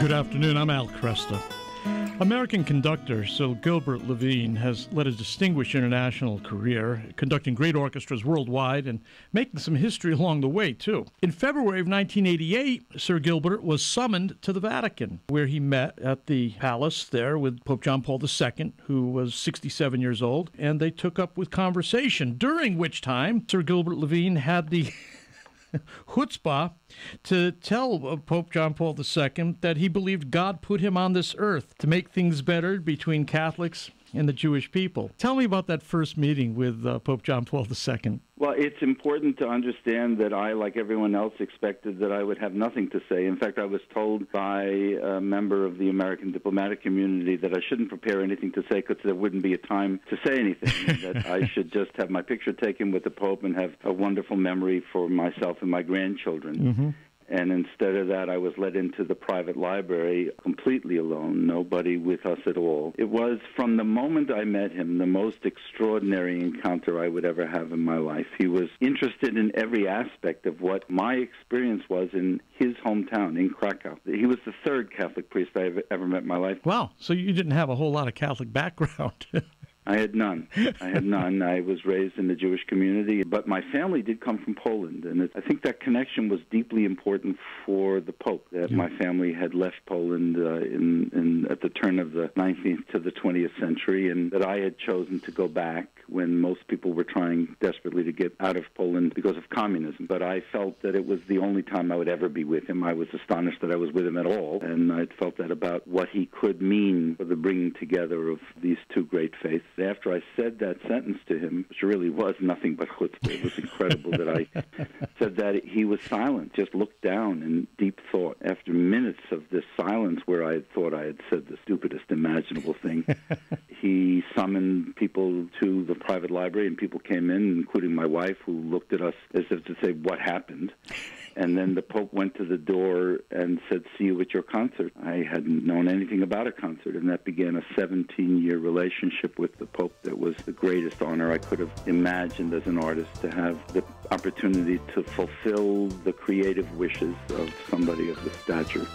Good afternoon. I'm Al Kresta. American conductor Sir Gilbert Levine has led a distinguished international career, conducting great orchestras worldwide and making some history along the way, too. In February of 1988, Sir Gilbert was summoned to the Vatican, where he met at the palace there with Pope John Paul II, who was 67 years old, and they took up with conversation, during which time Sir Gilbert Levine had the chutzpah to tell uh, Pope John Paul II that he believed God put him on this earth to make things better between Catholics and the Jewish people. Tell me about that first meeting with uh, Pope John Paul II. Well, it's important to understand that I, like everyone else, expected that I would have nothing to say. In fact, I was told by a member of the American diplomatic community that I shouldn't prepare anything to say because there wouldn't be a time to say anything. that I should just have my picture taken with the Pope and have a wonderful memory for myself and my grandchildren. Mm-hmm. And instead of that, I was led into the private library completely alone, nobody with us at all. It was from the moment I met him the most extraordinary encounter I would ever have in my life. He was interested in every aspect of what my experience was in his hometown in Krakow. He was the third Catholic priest I have ever met in my life. Wow, so you didn't have a whole lot of Catholic background. I had none. I had none. I was raised in the Jewish community, but my family did come from Poland, and it, I think that connection was deeply important for the Pope. That yeah. my family had left Poland uh, in, in at the turn of the 19th to the 20th century, and that I had chosen to go back when most people were trying desperately to get out of Poland because of communism. But I felt that it was the only time I would ever be with him. I was astonished that I was with him at all, and I felt that about what he could mean for the bringing together of these two great faiths. After I said that sentence to him, which really was nothing but chutzpah, it was incredible that I said that he was silent, just looked down in deep thought. After minutes of this silence where I had thought I had said the stupidest imaginable thing, he summoned people to the private library, and people came in, including my wife, who looked at us as if to say, "What happened?" And then the Pope went to the door and said, "See you at your concert." I hadn't known anything about a concert, and that began a 17-year relationship with the Pope. That was the greatest honor I could have imagined as an artist to have the opportunity to fulfill the creative wishes of somebody of the stature.